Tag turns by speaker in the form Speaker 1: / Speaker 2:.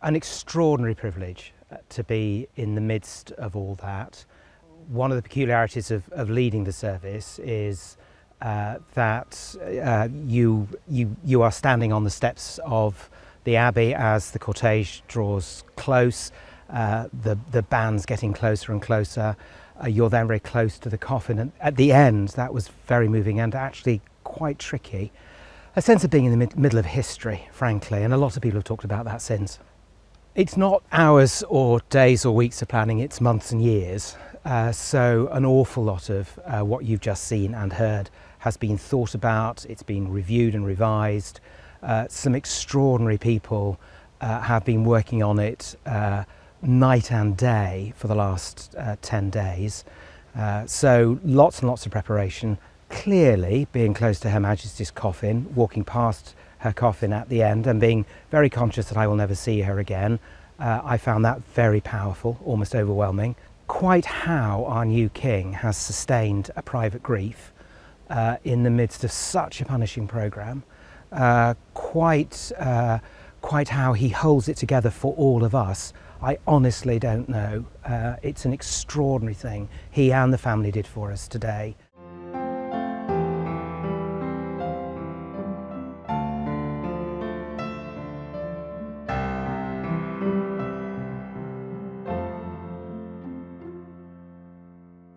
Speaker 1: An extraordinary privilege uh, to be in the midst of all that. One of the peculiarities of, of leading the service is uh, that uh, you, you, you are standing on the steps of the Abbey as the cortege draws close, uh, the, the band's getting closer and closer. Uh, you're then very close to the coffin, and at the end, that was very moving and actually quite tricky. A sense of being in the mid- middle of history, frankly, and a lot of people have talked about that since. It's not hours or days or weeks of planning, it's months and years. Uh, so, an awful lot of uh, what you've just seen and heard has been thought about, it's been reviewed and revised. Uh, some extraordinary people uh, have been working on it uh, night and day for the last uh, 10 days. so, lots and lots of preparation. Clearly, being close to Her Majesty's coffin, walking past her coffin at the end and being very conscious that I will never see her again, I found that very powerful, almost overwhelming. Quite how our new king has sustained a private grief uh, in the midst of such a punishing programme. Uh, quite, uh, quite how he holds it together for all of us, I honestly don't know. Uh, it's an extraordinary thing he and the family did for us today.